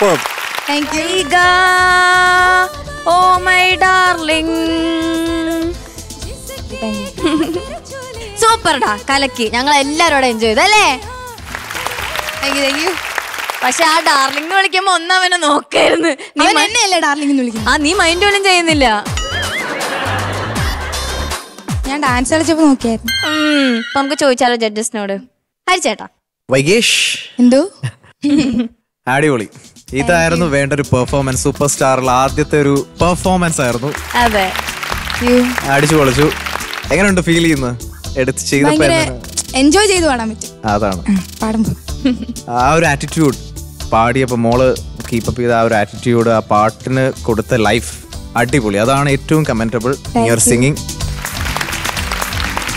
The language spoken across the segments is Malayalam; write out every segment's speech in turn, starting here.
Thank you Vaiga oh my darling സൂപ്പർടാ കലക്കി. ഞങ്ങൾ എല്ലാരോടും എൻജോയ് ചെയ്തു അല്ലേ? താങ്ക് യു താങ്ക് യു പക്ഷെ ആ ഡാർലിംഗ് എന്ന് വിളിക്കുമ്പോ ഒന്ന് അവനെ നോക്കായിരുന്നു. നീ എന്നെയല്ലേ ഡാർലിംഗ് എന്ന് വിളിക്കുന്നത്? ആ നീ മൈൻഡ് പോലും ചെയ്യുന്നില്ല. ഞാൻ ഡാൻസ് കളിച്ചപ്പോ നോക്കിയായിരുന്നു. നമുക്ക് ചോദിച്ചാലോ ജഡ്ജസിനോട് ഹരിച്ചേട്ടാ വൈകേഷ്. എന്തോ? അടിപൊളി. ഇതായിരുന്നു വേണ്ട ഒരു പെർഫോമൻസ് സൂപ്പർ സ്റ്റാറിൽ ആദ്യത്തെ ഒരു പെർഫോമൻസ് ആയിരുന്നു. അതെ. അടിച്ചു പൊളിച്ചു. എങ്ങനെയുണ്ട് ഫീൽ ചെയ്യുന്നത്? എടുത്ത് ചെയ്തപ്പോ ഭയങ്കര എൻജോയ് ചെയ്തു പാടാൻ പറ്റും. അതാണ്. ആ, പാടുമ്പോ. ആ ഒരു ആറ്റിറ്റ്യൂഡ് പാടിയപ്പോൾ മോൾ കീപ്പപ്പ് ചെയ്ത ആ ഒരു ആറ്റിറ്റ്യൂഡ് ആ പാട്ടിന് കൊടുത്ത ലൈഫ് അടിപൊളി. അതാണ് ഏറ്റവും കമന്റബിൾ യുവർ സിംഗിങ്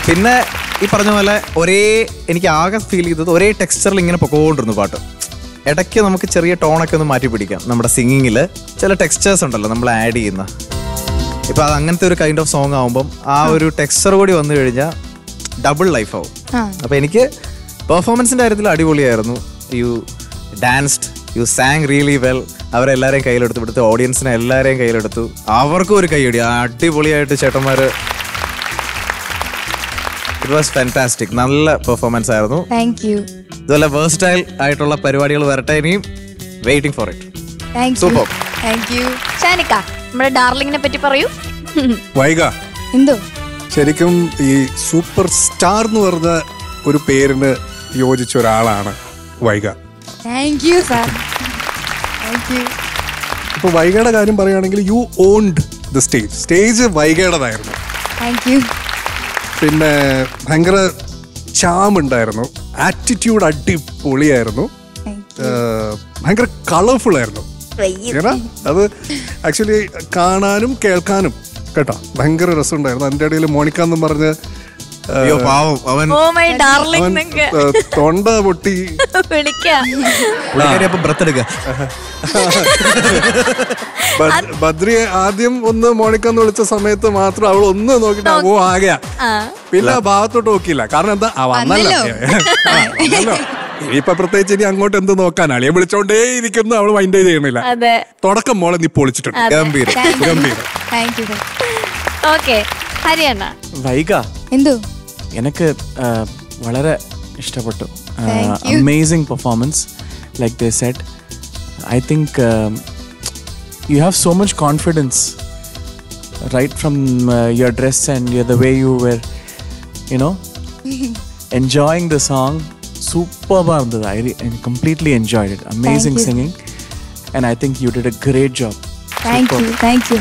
പിന്നെ ഈ പറഞ്ഞ പോലെ ഒരേ എനിക്ക് ആകെ ഫീൽ ചെയ്തത് ഒരേ ടെക്സ്ചറിൽ ഇങ്ങനെ പൊക്കോണ്ടിരുന്നു പാട്ട്. ഇടയ്ക്ക് നമുക്ക് ചെറിയ ടോണൊക്കെ ഒന്ന് മാറ്റി പിടിക്കാം. നമ്മുടെ സിംഗിങ്ങിൽ ചില ടെക്സ്ചേഴ്സ് ഉണ്ടല്ലോ നമ്മൾ ആഡ് ചെയ്യുന്ന. ഇപ്പൊ അത് അങ്ങനത്തെ ഒരു കൈൻഡ് ഓഫ് സോങ് ആവുമ്പം ആ ഒരു ടെക്സ്ചർ കൂടി വന്നു കഴിഞ്ഞാൽ ഡബിൾ ലൈഫ് ആവും. അപ്പം എനിക്ക് പെർഫോമൻസിന്റെ കാര്യത്തിൽ അടിപൊളിയായിരുന്നു. You danced you sang really well അവരെല്ലാരെയും കയ്യിലെടുത്തു ഇവിടുത്തെ ഓഡിയൻസിനെ എല്ലാവരെയും കയ്യിലെടുത്തു. അവർക്കും ഒരു കൈയടി അടിപൊളിയായിട്ട് ചേട്ടന്മാർ ഇറ്റ് വാസ് ഫാന്റാസ്റ്റിക് നല്ല പെർഫോമൻസ് ആയിരുന്നു. താങ്ക് യു ഇതുപോലെ വേഴ്സ്റ്റൈൽ ആയിട്ടുള്ള പരിപാടികൾ വരട്ടെ ഇനിയും waiting for it. Thank you Shanika നമ്മുടെ ഡാർലിങ്ങിനെ പറ്റി പറയൂ. വൈക എന്തോ? ശരിക്കും ഈ സൂപ്പർ സ്റ്റാർ എന്ന് പറഞ്ഞ ഒരു പേരിന് യോജിച്ച ഒരാളാണ് Vaika thank you sir thank you ഇപ്പൊ വൈകയുടെ കാര്യം പറയുകയാണെങ്കിൽ you owned the stage stage വൈകയുടേതായിരുന്നു thank you പിന്നെ ഭയങ്കര ചാം ഉണ്ടായിരുന്നു. ആറ്റിറ്റ്യൂഡ് അടിപൊളിയായിരുന്നു. ഭയങ്കര കളർഫുൾ ആയിരുന്നു. അത് ആക്ച്വലി കാണാനും കേൾക്കാനും കേട്ടോ ഭയങ്കര രസമുണ്ടായിരുന്നു. അതിന്റെ ഇടയിൽ മോണിക്ക എന്ന് പറഞ്ഞ് അയ്യോ പാവം. അവൻ ഓ മൈ ഡാർലിംഗ് തൊണ്ട പൊട്ടി. വിളിക്കാം. അപ്പൊ ബ്രത്ത് ബദ്രിയെ ആദ്യം ഒന്ന് മോണിക്ക എന്ന് വിളിച്ച സമയത്ത് മാത്രം അവൾ ഒന്ന് നോക്കിട്ട് ഓ ആകെയാ. പിന്നെ ആ ഭാഗത്തോട്ട് നോക്കിയില്ല. കാരണം എന്താ? വന്നല്ലോ. ഇപ്പൊ ഇനിയിപ്പൊ പ്രത്യേകിച്ച് ഇനി അങ്ങോട്ട് എന്ത് നോക്കാൻ? അളിയെ വിളിച്ചോണ്ടേ ഇരിക്കുന്നു. അവൾ മൈൻഡ് ചെയ്യണില്ല അതെ. തുടക്കം മോളെ നീ പൊളിച്ചിട്ടുണ്ട്. ഗംഭീരം. ഗംഭീരം. താങ്ക് യു ഓക്കെ ഹരിയണ്ണ. വൈക എന്തോ? എനിക്ക് വളരെ ഇഷ്ടപ്പെട്ടു amazing performance like the set I think you have so much confidence right from your dress and your the way you were you know enjoying the song സൂപ്പർബാ ഇരുന്നത് I completely enjoyed it amazing singing and I think you did a great job thank you thank you